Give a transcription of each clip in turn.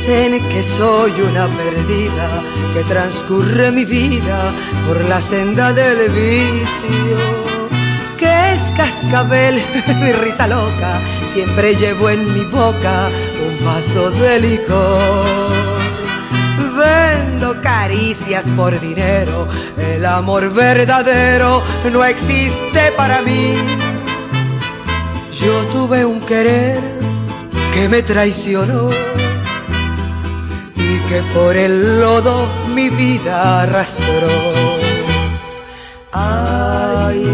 Dicen que soy una perdida, que transcurre mi vida por la senda del vicio. Que es cascabel, mi risa loca, siempre llevo en mi boca un vaso de licor. Vendo caricias por dinero, el amor verdadero no existe para mí. Yo tuve un querer que me traicionó y que por el lodo mi vida arrastró. Ay,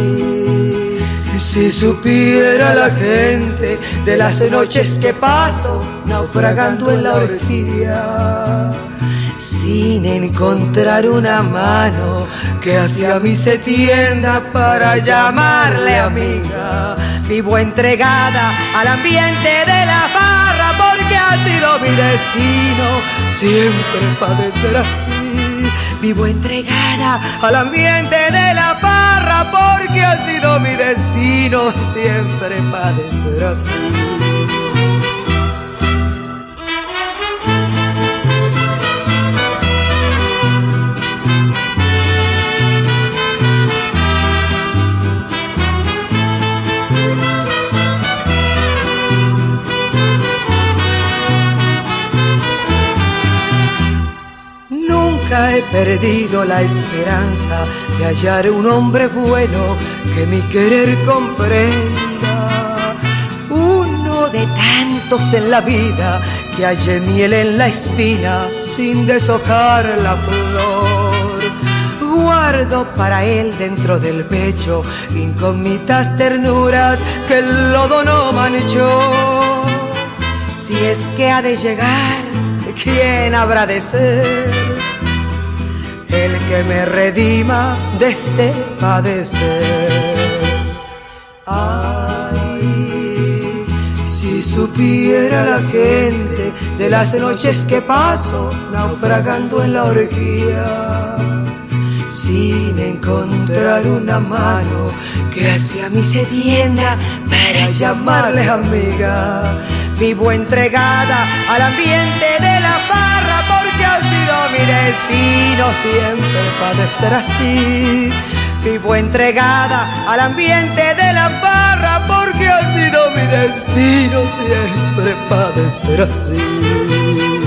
si supiera la gente de las noches que paso naufragando en la orgía, sin encontrar una mano que hacia mí se tienda para llamarle amiga. Vivo entregada al ambiente de la farra destino siempre padecer así. Vivo entregada al ambiente de la farra porque ha sido mi destino siempre padecer así. He perdido la esperanza de hallar un hombre bueno que mi querer comprenda. Uno de tantos en la vida que halle miel en la espina sin deshojar la flor. Guardo para él dentro del pecho incógnitas ternuras que el lodo no manchó. Si es que ha de llegar, ¿quién habrá de ser? Que me redima de este padecer. Ay, si supiera la gente de las noches que paso naufragando en la orgía, sin encontrar una mano que hacia mí se tienda para llamarle amiga. Vivo entregada al ambiente de la sido mi destino siempre padecer así. Vivo entregada al ambiente de la farra porque ha sido mi destino siempre padecer así.